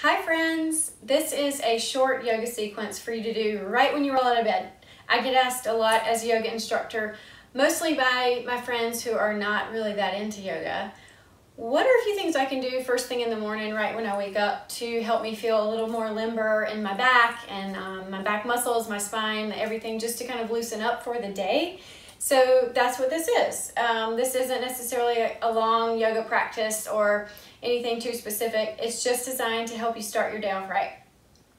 Hi friends, this is a short yoga sequence for you to do right when you roll out of bed. I get asked a lot as a yoga instructor, mostly by my friends who are not really that into yoga. What are a few things I can do first thing in the morning right when I wake up to help me feel a little more limber in my back and um, my back muscles, my spine, everything just to kind of loosen up for the day. So that's what this is. Um, this isn't necessarily a, a long yoga practice or anything too specific. It's just designed to help you start your day off right.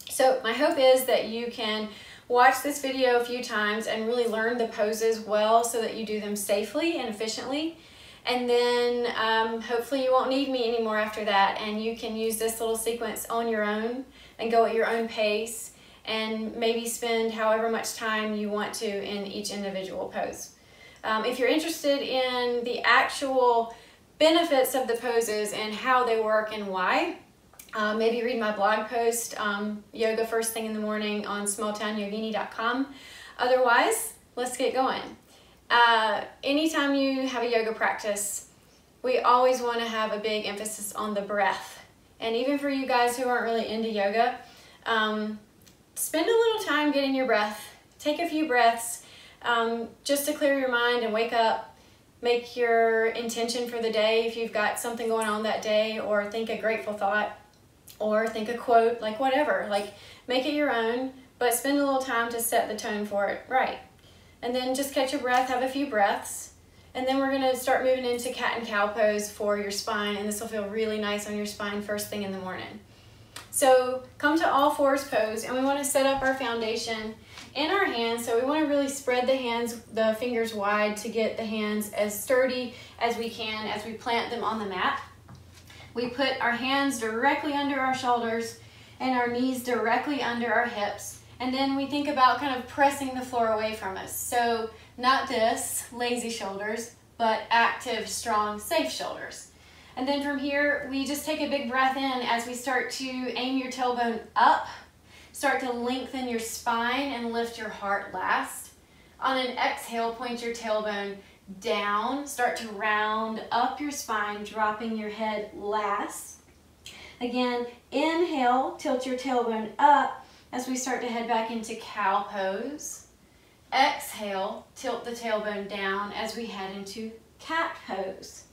So my hope is that you can watch this video a few times and really learn the poses well so that you do them safely and efficiently. And then um, hopefully you won't need me anymore after that and you can use this little sequence on your own and go at your own pace and maybe spend however much time you want to in each individual pose. Um, if you're interested in the actual benefits of the poses and how they work and why. Uh, maybe read my blog post, um, Yoga First Thing in the Morning on smalltownyogini.com. Otherwise, let's get going. Uh, anytime you have a yoga practice, we always want to have a big emphasis on the breath. And even for you guys who aren't really into yoga, um, spend a little time getting your breath. Take a few breaths um, just to clear your mind and wake up make your intention for the day if you've got something going on that day or think a grateful thought or think a quote like whatever like make it your own but spend a little time to set the tone for it right and then just catch your breath have a few breaths and then we're going to start moving into cat and cow pose for your spine and this will feel really nice on your spine first thing in the morning so come to all fours pose and we want to set up our foundation in our hands. So we want to really spread the hands, the fingers wide to get the hands as sturdy as we can as we plant them on the mat. We put our hands directly under our shoulders and our knees directly under our hips. And then we think about kind of pressing the floor away from us. So not this, lazy shoulders, but active, strong, safe shoulders. And then from here, we just take a big breath in as we start to aim your tailbone up. Start to lengthen your spine and lift your heart last. On an exhale, point your tailbone down. Start to round up your spine, dropping your head last. Again, inhale, tilt your tailbone up as we start to head back into cow pose. Exhale, tilt the tailbone down as we head into cat pose.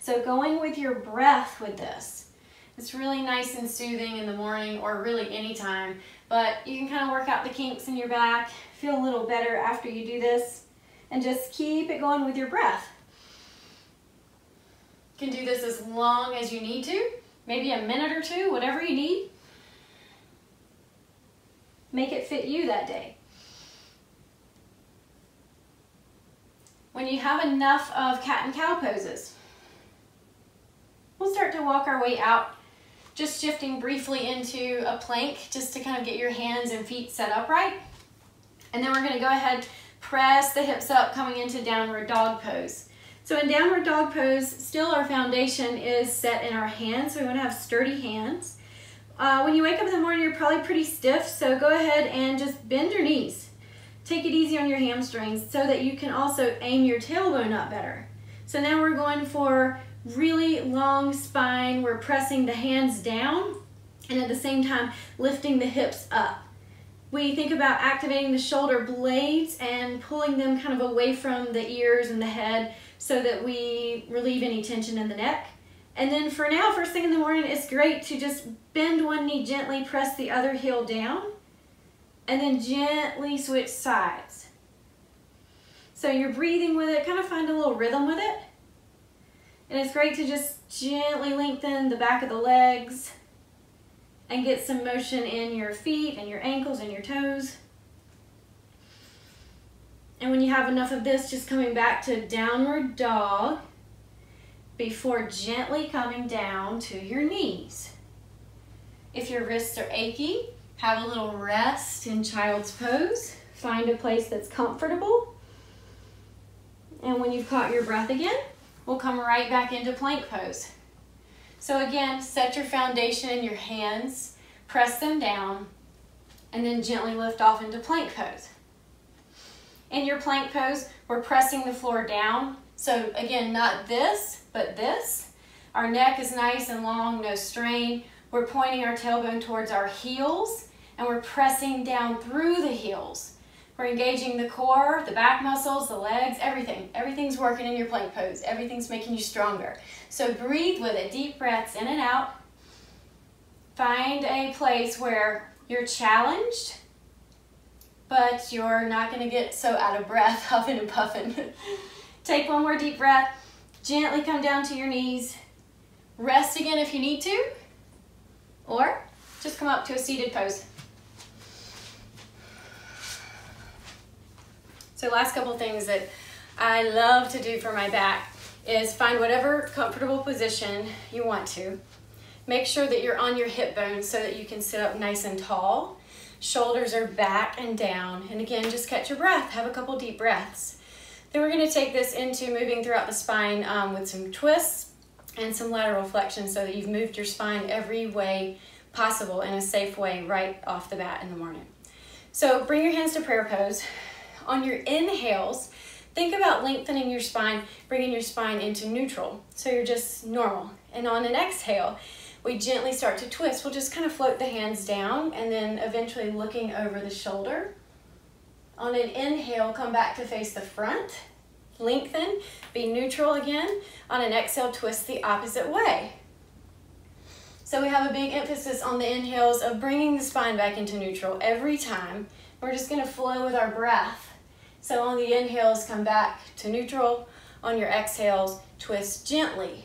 So going with your breath with this. It's really nice and soothing in the morning or really anytime, but you can kind of work out the kinks in your back, feel a little better after you do this, and just keep it going with your breath. You can do this as long as you need to, maybe a minute or two, whatever you need. Make it fit you that day. When you have enough of cat and cow poses, Walk our way out, just shifting briefly into a plank just to kind of get your hands and feet set upright. And then we're gonna go ahead, press the hips up coming into downward dog pose. So in downward dog pose, still our foundation is set in our hands. So we wanna have sturdy hands. Uh, when you wake up in the morning, you're probably pretty stiff, so go ahead and just bend your knees. Take it easy on your hamstrings so that you can also aim your tailbone up better. So now we're going for really long spine. We're pressing the hands down and at the same time lifting the hips up. We think about activating the shoulder blades and pulling them kind of away from the ears and the head so that we relieve any tension in the neck. And then for now, first thing in the morning, it's great to just bend one knee gently, press the other heel down, and then gently switch sides. So you're breathing with it, kind of find a little rhythm with it. And it's great to just gently lengthen the back of the legs and get some motion in your feet and your ankles and your toes. And when you have enough of this, just coming back to downward dog before gently coming down to your knees. If your wrists are achy, have a little rest in child's pose. Find a place that's comfortable. And when you've caught your breath again, we'll come right back into plank pose. So again, set your foundation in your hands, press them down, and then gently lift off into plank pose. In your plank pose, we're pressing the floor down. So again, not this, but this. Our neck is nice and long, no strain. We're pointing our tailbone towards our heels and we're pressing down through the heels. We're engaging the core, the back muscles, the legs, everything. Everything's working in your plank pose. Everything's making you stronger. So breathe with it. Deep breaths in and out. Find a place where you're challenged, but you're not going to get so out of breath, huffing and puffing. Take one more deep breath. Gently come down to your knees. Rest again if you need to, or just come up to a seated pose. So last couple things that I love to do for my back is find whatever comfortable position you want to. Make sure that you're on your hip bones so that you can sit up nice and tall. Shoulders are back and down. And again, just catch your breath. Have a couple deep breaths. Then we're gonna take this into moving throughout the spine um, with some twists and some lateral flexion so that you've moved your spine every way possible in a safe way right off the bat in the morning. So bring your hands to prayer pose. On your inhales, think about lengthening your spine, bringing your spine into neutral. So you're just normal. And on an exhale, we gently start to twist. We'll just kind of float the hands down and then eventually looking over the shoulder. On an inhale, come back to face the front. Lengthen, be neutral again. On an exhale, twist the opposite way. So we have a big emphasis on the inhales of bringing the spine back into neutral every time. We're just gonna flow with our breath. So on the inhales, come back to neutral. On your exhales, twist gently.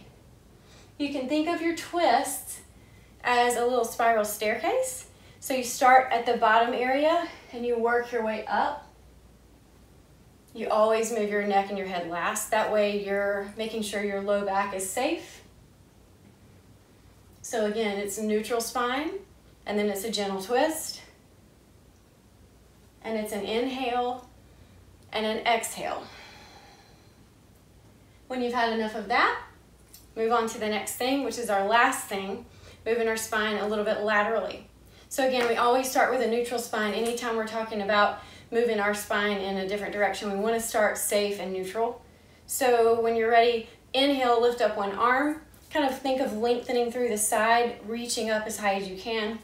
You can think of your twists as a little spiral staircase. So you start at the bottom area and you work your way up. You always move your neck and your head last. That way you're making sure your low back is safe. So again, it's a neutral spine and then it's a gentle twist. And it's an inhale and an exhale. When you've had enough of that, move on to the next thing, which is our last thing, moving our spine a little bit laterally. So again, we always start with a neutral spine anytime we're talking about moving our spine in a different direction. We want to start safe and neutral. So when you're ready, inhale, lift up one arm, kind of think of lengthening through the side, reaching up as high as you can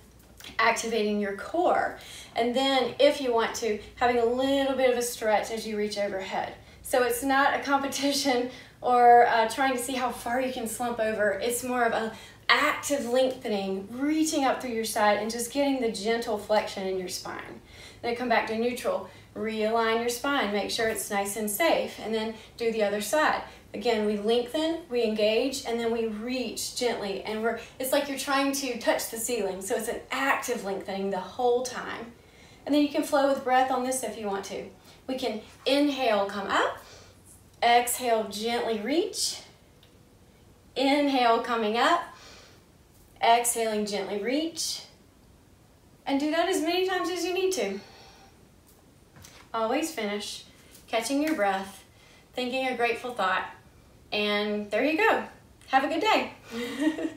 activating your core. And then if you want to, having a little bit of a stretch as you reach overhead. So it's not a competition or uh, trying to see how far you can slump over. It's more of an active lengthening, reaching up through your side and just getting the gentle flexion in your spine. Then come back to neutral. Realign your spine, make sure it's nice and safe, and then do the other side. Again, we lengthen, we engage, and then we reach gently. And we're it's like you're trying to touch the ceiling. So it's an active lengthening the whole time. And then you can flow with breath on this if you want to. We can inhale, come up. Exhale, gently reach. Inhale, coming up. Exhaling, gently reach. And do that as many times as you need to. Always finish catching your breath, thinking a grateful thought, and there you go. Have a good day.